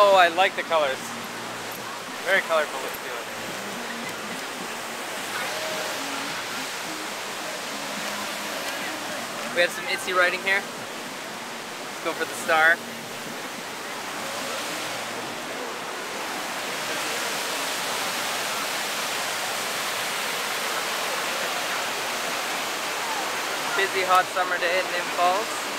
Oh, I like the colors. Very colorful look to it. We have some Itzy writing here. Let's go for the star. Busy hot summer day in Nymph Falls.